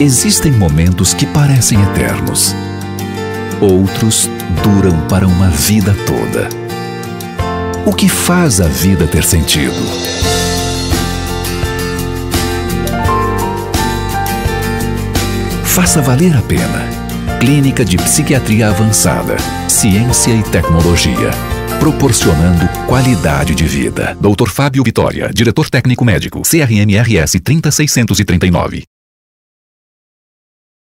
Existem momentos que parecem eternos. Outros duram para uma vida toda. O que faz a vida ter sentido? Faça valer a pena. Clínica de Psiquiatria Avançada. Ciência e tecnologia. Proporcionando qualidade de vida. Dr. Fábio Vitória, diretor técnico médico. CRMRS 30639.